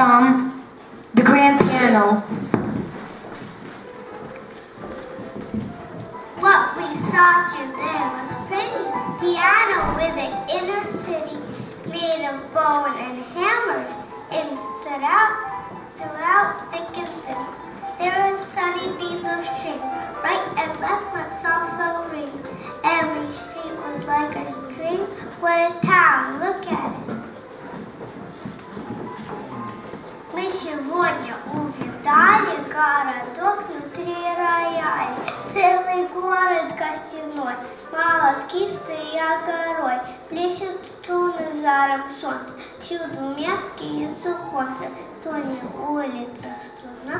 The grand piano. What we saw today was pretty. Piano with an inner city made of bone and hammers and stood out throughout and thin. There was sunny beams of string, right and left with soft little ring. Every street was like a string. What a town, look at рояля. Целый город костяной, молотки стоят горой. Плещут струны жаром солнца, всюду меткие суконцы. Что не улица, что нам